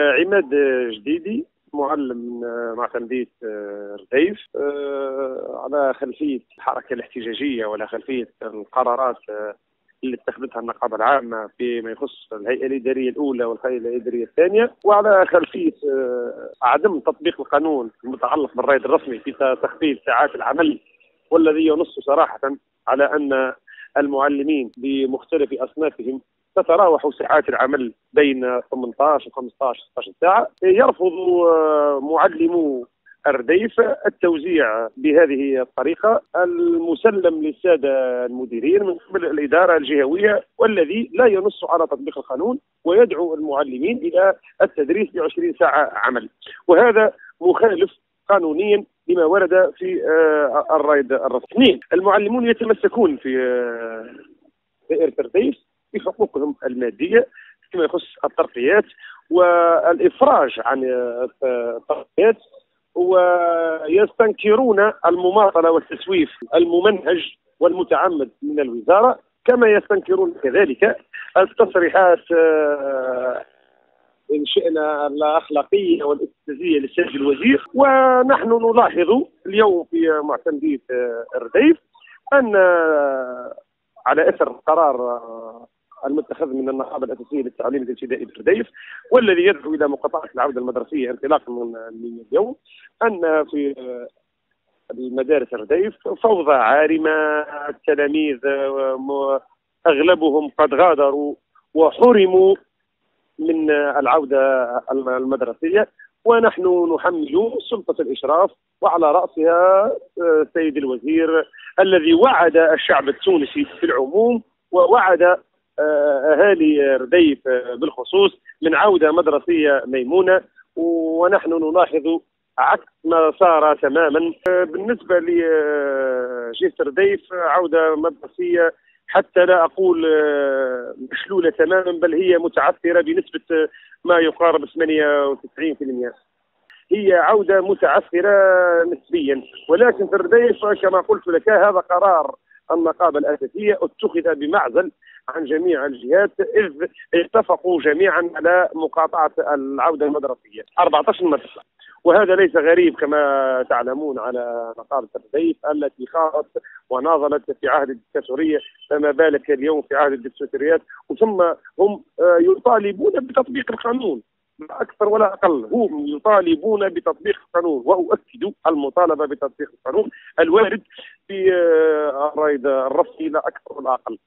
عماد جديدي معلم من معتمدية رديف. على خلفية الحركة الاحتجاجية وعلى خلفية القرارات اللي اتخذتها النقابة العامة فيما يخص الهيئة الإدارية الأولى والهيئة الإدارية الثانية. وعلى خلفية عدم تطبيق القانون المتعلق بالرائد الرسمي في تخفيض ساعات العمل والذي ينص صراحة على أن المعلمين بمختلف أصنافهم تتراوح ساعات العمل بين 18 و 15 16 ساعة. يرفض آه، معلمو الرديف التوزيع بهذه الطريقة المسلم للسادة المديرين من قبل الإدارة الجهوية والذي لا ينص على تطبيق القانون ويدعو المعلمين إلى التدريس ب 20 ساعة عمل. وهذا مخالف قانونيا لما ورد في آه، الرايد الرسمي. المعلمون يتمسكون في آه، دائرة الرديف بحقوقهم المادية فيما يخص الترقيات والإفراج عن الترقيات ويستنكرون المماطلة والتسويف الممنهج والمتعمد من الوزارة كما يستنكرون كذلك التصريحات آه، إن شئنا الأخلاقية والاستفزازيه للسيد الوزير. ونحن نلاحظ اليوم في معتمدية آه، الرديف أن آه، على إثر قرار المتخذ من النقابة الأساسية للتعليم الابتدائي بالرديف والذي يدعو إلى مقاطعة العودة المدرسية انطلاقا من اليوم أن في المدارس الرديف فوضى عارمة التلاميذ أغلبهم قد غادروا وحرموا من العودة المدرسية. ونحن نحمل سلطة الإشراف وعلى رأسها السيد الوزير الذي وعد الشعب التونسي في العموم ووعد آه، أهالي رديف آه، بالخصوص من عودة مدرسية ميمونة ونحن نلاحظ عكس ما صار تماما. آه، بالنسبة لجهه رديف عودة مدرسية حتى لا أقول مشلولة تماما بل هي متعثرة بنسبة ما يقارب 98% هي عودة متعثرة نسبيا ولكن في الرديف كما قلت لك هذا قرار النقابة الأساسية اتخذ بمعزل عن جميع الجهات إذ اتفقوا جميعا على مقاطعة العودة المدرسية. 14 مدرسة. وهذا ليس غريب كما تعلمون على نقابه الرديف التي خاضت وناضلت في عهد الدكتاتورية. فما بالك اليوم في عهد الدكتاتوريات؟ وثم هم يطالبون بتطبيق القانون. لا أكثر ولا أقل. هم يطالبون بتطبيق القانون وأؤكد المطالبة بتطبيق القانون الوارد في الرائد الرسمي لا أكثر ولا أقل.